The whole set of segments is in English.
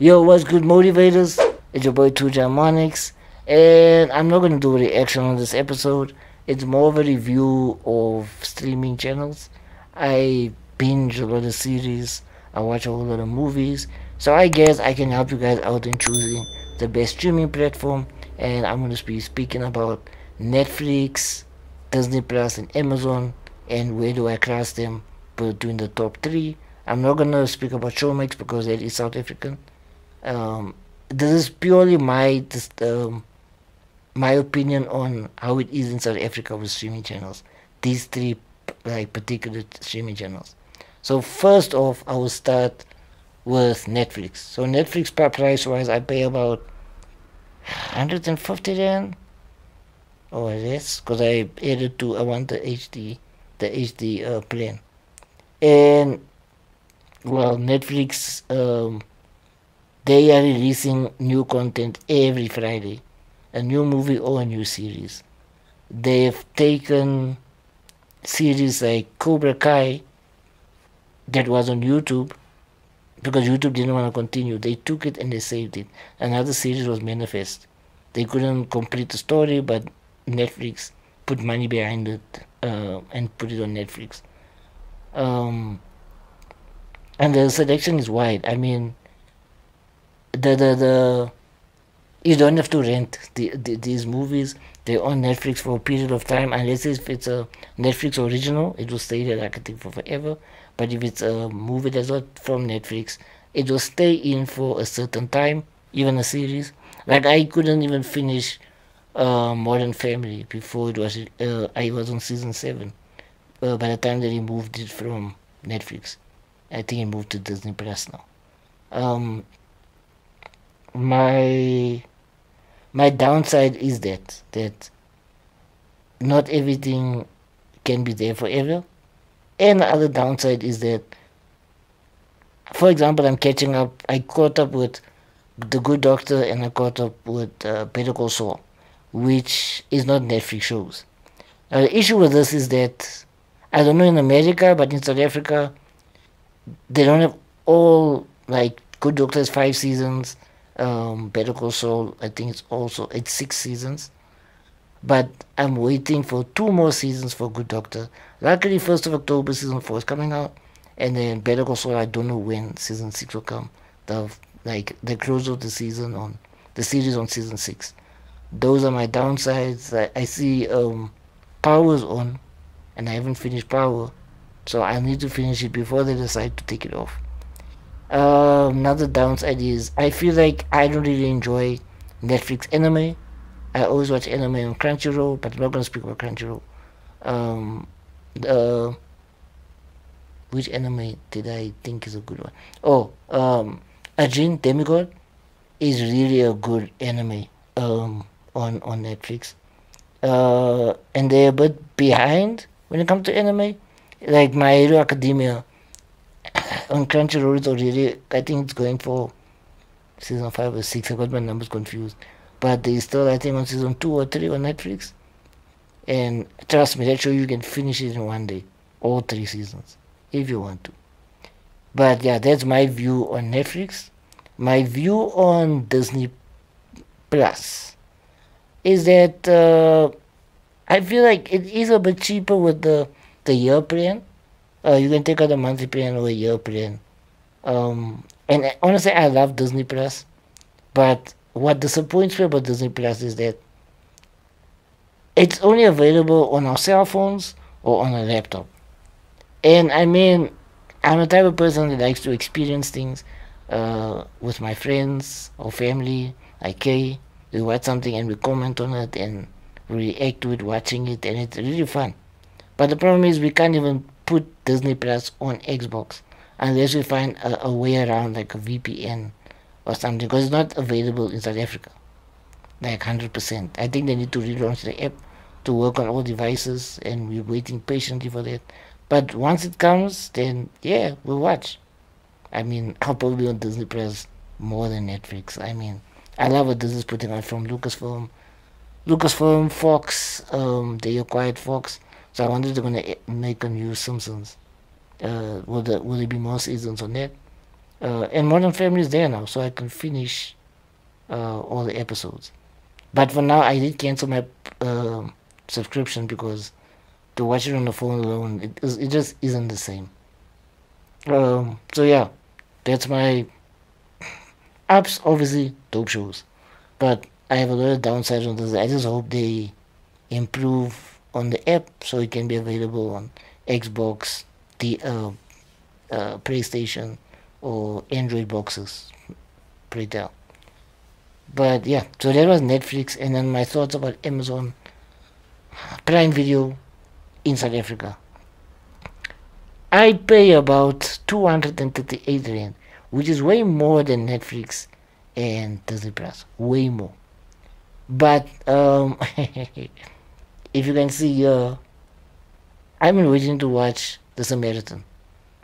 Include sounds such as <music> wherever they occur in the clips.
Yo, what's good, motivators? It's your boy Two Monix, and I'm not gonna do a reaction on this episode. It's more of a review of streaming channels. I binge a lot of series. I watch a whole lot of movies. So I guess I can help you guys out in choosing the best streaming platform. And I'm gonna be speaking about Netflix, Disney Plus, and Amazon, and where do I class them between the top three. I'm not gonna speak about Showmax because that is South African um, this is purely my um, my opinion on how it is in South Africa with streaming channels. These three like particular streaming channels. So first off, I will start with Netflix. So Netflix price wise, I pay about 150 rand or less because I added to I want the HD the HD uh, plan. And well, Netflix um, they are releasing new content every Friday, a new movie or a new series. They've taken series like Cobra Kai that was on YouTube because YouTube didn't want to continue. They took it and they saved it. Another series was Manifest. They couldn't complete the story, but Netflix put money behind it uh, and put it on Netflix. Um, and the selection is wide. I mean, the the the you don't have to rent the, the, these movies. They're on Netflix for a period of time, unless if it's a Netflix original, it will stay there, like I think, for forever. But if it's a movie that's not from Netflix, it will stay in for a certain time, even a series. Like I couldn't even finish uh, Modern Family before it was uh, I was on season seven. Uh, by the time they removed it from Netflix, I think it moved to Disney Plus now. Um, my my downside is that that not everything can be there forever. And the other downside is that for example i'm catching up i caught up with the good doctor and i caught up with uh, better call saul which is not netflix shows. Now the issue with this is that i don't know in america but in south africa they don't have all like good doctors five seasons um, Better Call Saul. I think it's also it's six seasons, but I'm waiting for two more seasons for Good Doctor. Luckily, first of October season four is coming out, and then Better Call Saul. I don't know when season six will come. The like the close of the season on the series on season six. Those are my downsides. I, I see um, Power's on, and I haven't finished Power, so I need to finish it before they decide to take it off. Uh, another downside is I feel like I don't really enjoy Netflix anime. I always watch anime on Crunchyroll, but I'm not gonna speak about Crunchyroll. Um, uh, which anime did I think is a good one? Oh, um, Ajin Demigod is really a good anime um, on on Netflix. Uh, and they're a bit behind when it comes to anime. Like My Hero Academia on Crunchyroll it's already I think it's going for season five or six. I got my numbers confused. But they still I think on season two or three on Netflix. And trust me, that show you can finish it in one day. All three seasons. If you want to. But yeah, that's my view on Netflix. My view on Disney Plus is that uh, I feel like it is a bit cheaper with the the year plan uh, you can take out a monthly plan or a year plan. Um, and honestly, I love Disney Plus, but what disappoints me about Disney Plus is that it's only available on our cell phones or on a laptop. And I mean, I'm the type of person that likes to experience things uh, with my friends or family. I hey, we watch something and we comment on it and react to it watching it, and it's really fun. But the problem is, we can't even put Disney Plus on Xbox unless we find a, a way around like a VPN or something because it's not available in South Africa like 100%. I think they need to relaunch the app to work on all devices and we're waiting patiently for that. But once it comes, then yeah, we'll watch. I mean, <laughs> I'll probably on Disney Plus more than Netflix. I mean, I love what Disney's putting out from Lucasfilm. Lucasfilm, Fox, um, they acquired Fox. So I wonder if they're to make a new Simpsons. Uh, will, there, will there be more seasons on that? Uh, and Modern Family is there now, so I can finish uh, all the episodes. But for now, I did cancel my uh, subscription because to watch it on the phone alone, it, it just isn't the same. Um, so yeah, that's my apps. Obviously, dope shows, but I have a lot of downsides on this. I just hope they improve on the app so it can be available on Xbox, the uh, uh, PlayStation, or Android boxes. Pray tell. But yeah, so that was Netflix, and then my thoughts about Amazon Prime Video in South Africa. I pay about 238 rand, which is way more than Netflix and Disney Plus. Way more. But um, <laughs> if you can see here, I've been waiting to watch The Samaritan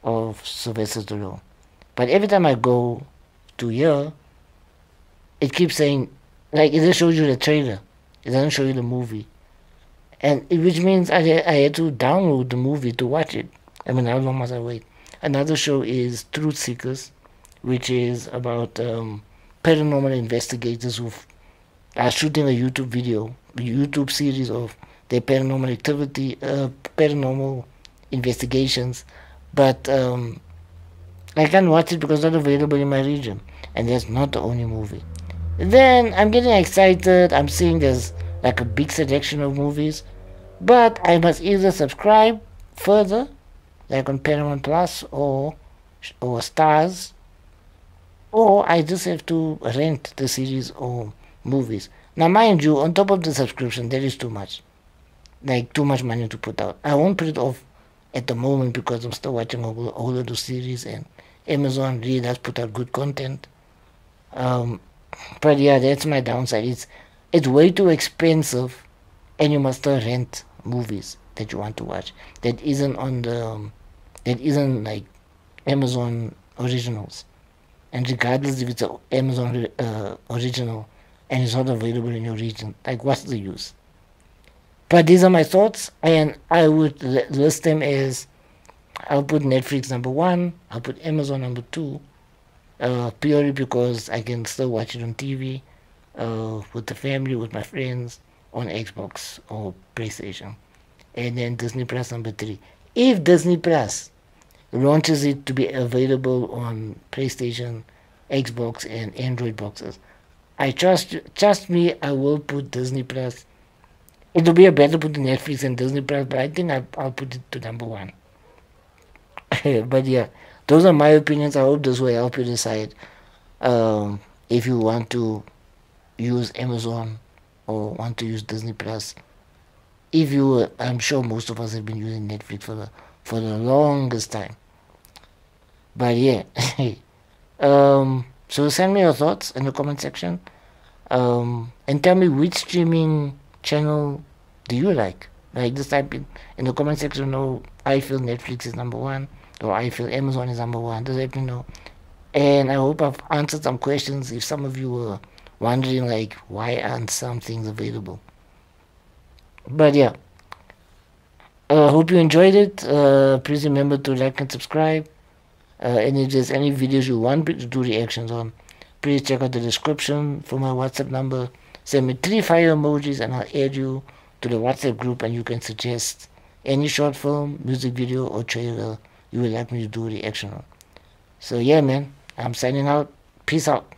of Sylvester Stallone. But every time I go to here, it keeps saying, like, it just shows you the trailer. It doesn't show you the movie. And which means I, I had to download the movie to watch it. I mean, how long must I wait? Another show is Truth Seekers, which is about um, paranormal investigators who are shooting a YouTube video, a YouTube series of their paranormal activity, uh, paranormal investigations. But um, I can't watch it because it's not available in my region. And that's not the only movie. Then I'm getting excited. I'm seeing there's like a big selection of movies. But I must either subscribe further, like on Paramount Plus or or Starz, or I just have to rent the series or movies. Now, mind you, on top of the subscription, there is too much. Like, too much money to put out. I won't put it off at the moment because I'm still watching all, of the series and Amazon really does put out good content. Um, but yeah, that's my downside. It's it's way too expensive, and you must still rent movies that you want to watch that isn't on the um, that isn't like Amazon originals. And regardless if it's an Amazon uh, original and it's not available in your region, like what's the use? But these are my thoughts, and I would list them as I'll put Netflix number one, I'll put Amazon number two, uh, purely because I can still watch it on TV, uh, with the family, with my friends, on Xbox or PlayStation. And then Disney Plus number three. If Disney Plus launches it to be available on PlayStation, Xbox, and Android boxes, I trust trust me, I will put Disney Plus. It will be a better put Netflix and Disney Plus, but I think I'll, I'll put it to number one. <laughs> but yeah, those are my opinions. I hope this will help you decide um, if you want to use Amazon or want to use Disney Plus. If you, I'm sure most of us have been using Netflix for the for the longest time. But yeah, <laughs> um, so send me your thoughts in the comment section, um, and tell me which streaming channel do you like. Like just type in in the comment section. No, I feel Netflix is number one or I feel Amazon is number one. Just let me know. And I hope I've answered some questions. If some of you were wondering, like, why aren't some things available? But yeah, I uh, hope you enjoyed it. Uh, please remember to like and subscribe. Uh, and if there's any videos you want me to do reactions on, please check out the description for my WhatsApp number. Send me three fire emojis and I'll add you to the WhatsApp group and you can suggest any short film, music video, or trailer you would like me to do reaction on. So yeah, man, I'm signing out. Peace out.